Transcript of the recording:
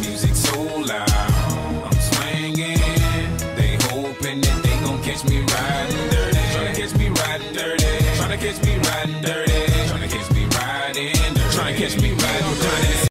music so loud. I'm swinging. They hoping that they gon' catch me riding dirty. Tryna catch me riding dirty. Tryna catch me riding dirty. Tryna catch me riding dirty. Tryna catch me riding.